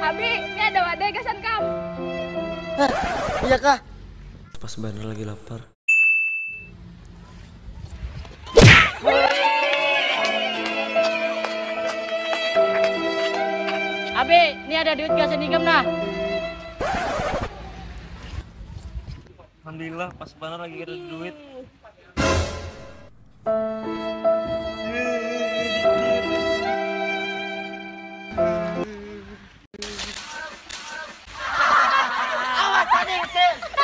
Abi, ini ada wadah. Eh, iya kah? Pas bener lagi lapar. Abi, ini ada duit gak sedikit nah. Alhamdulillah, pas bener lagi ada duit. Daniel this.